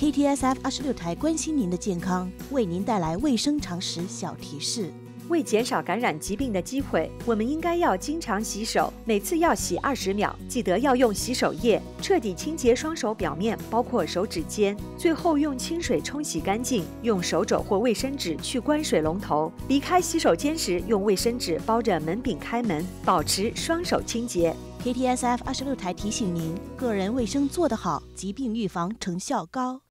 ktsf 二十六台关心您的健康为您带来卫生常识小提示。为减少感染疾病的机会我们应该要经常洗手每次要洗二十秒记得要用洗手液彻底清洁双手表面包括手指尖最后用清水冲洗干净用手肘或卫生纸去关水龙头离开洗手间时用卫生纸包着门柄开门保持双手清洁。Ktsf 二十六台提醒您个人卫生做得好疾病预防成效高。